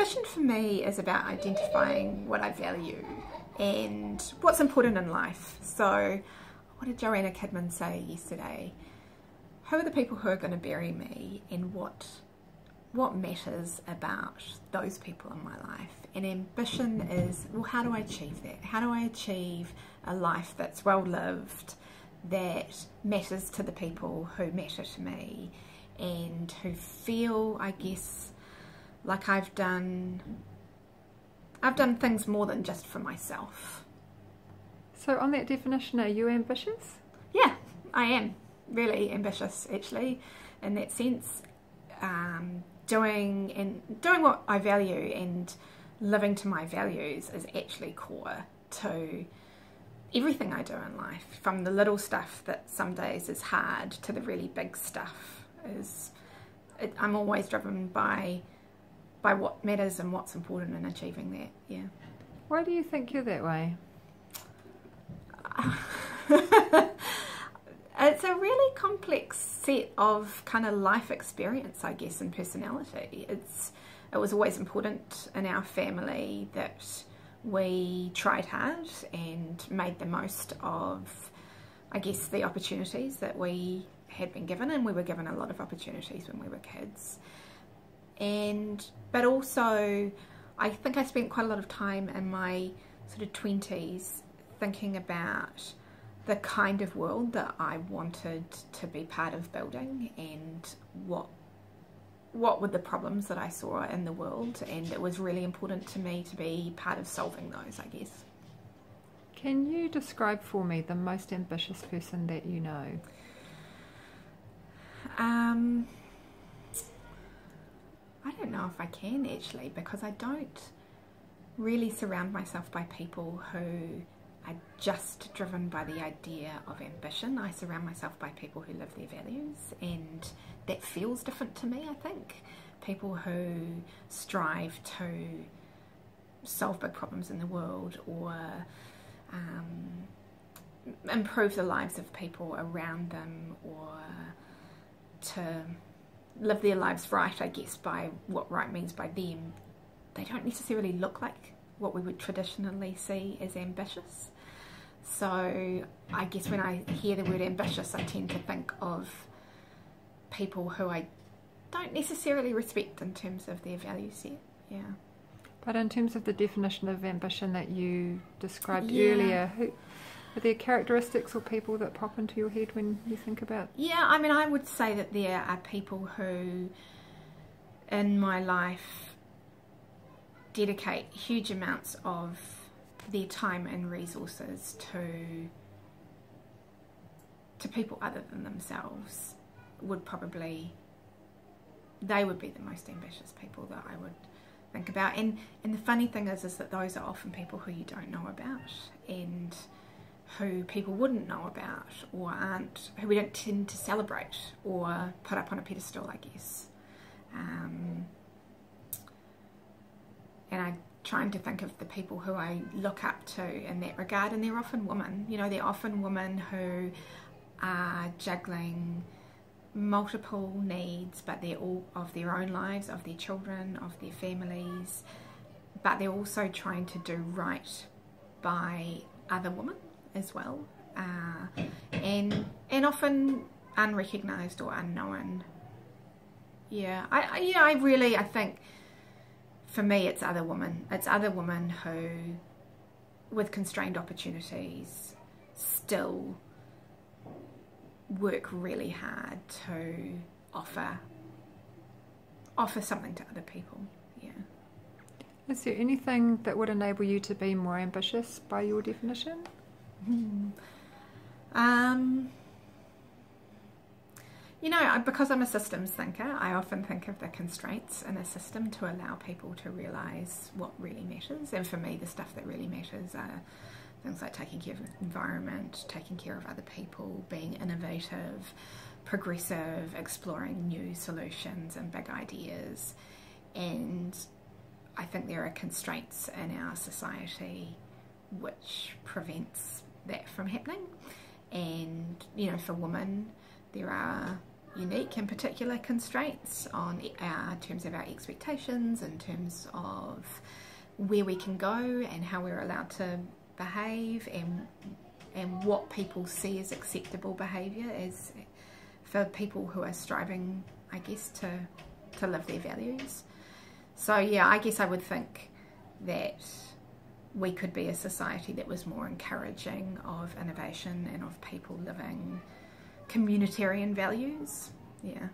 ambition for me is about identifying what I value and what's important in life. So, what did Joanna Kidman say yesterday? Who are the people who are going to bury me, and what what matters about those people in my life? And ambition is well, how do I achieve that? How do I achieve a life that's well lived, that matters to the people who matter to me, and who feel, I guess, like I've done I've done things more than just for myself. So on that definition, are you ambitious? Yeah, I am really ambitious actually in that sense. Um, doing and doing what I value and living to my values is actually core to everything I do in life, from the little stuff that some days is hard to the really big stuff. Is it, I'm always driven by by what matters and what's important in achieving that. Yeah. Why do you think you're that way? it's a really complex set of kind of life experience, I guess, and personality. It's it was always important in our family that we tried hard and made the most of, I guess, the opportunities that we had been given, and we were given a lot of opportunities when we were kids and but also I think I spent quite a lot of time in my sort of 20s thinking about the kind of world that I wanted to be part of building and what what were the problems that I saw in the world and it was really important to me to be part of solving those I guess. Can you describe for me the most ambitious person that you know? Um I don't know if I can actually because I don't really surround myself by people who are just driven by the idea of ambition. I surround myself by people who live their values and that feels different to me, I think. People who strive to solve big problems in the world or um, improve the lives of people around them or to live their lives right, I guess, by what right means by them, they don't necessarily look like what we would traditionally see as ambitious. So I guess when I hear the word ambitious, I tend to think of people who I don't necessarily respect in terms of their value set. Yeah. But in terms of the definition of ambition that you described yeah. earlier, who, are there characteristics or people that pop into your head when you think about? Yeah, I mean, I would say that there are people who, in my life, dedicate huge amounts of their time and resources to to people other than themselves would probably they would be the most ambitious people that I would think about and and the funny thing is is that those are often people who you don't know about and who people wouldn't know about or aren't, who we don't tend to celebrate or put up on a pedestal, I guess. Um, and I'm trying to think of the people who I look up to in that regard, and they're often women. You know, they're often women who are juggling multiple needs, but they're all of their own lives, of their children, of their families, but they're also trying to do right by other women as well, uh, and and often unrecognised or unknown. Yeah, I, I yeah I really I think for me it's other women. It's other women who, with constrained opportunities, still work really hard to offer offer something to other people. Yeah. Is there anything that would enable you to be more ambitious by your definition? Hmm. Um, you know, because I'm a systems thinker, I often think of the constraints in a system to allow people to realise what really matters. And for me, the stuff that really matters are things like taking care of the environment, taking care of other people, being innovative, progressive, exploring new solutions and big ideas. And I think there are constraints in our society which prevents that from happening. And, you know, for women, there are unique and particular constraints on uh, terms of our expectations, in terms of where we can go and how we're allowed to behave, and and what people see as acceptable behaviour as for people who are striving, I guess, to to live their values. So yeah, I guess I would think that we could be a society that was more encouraging of innovation and of people living communitarian values. Yeah.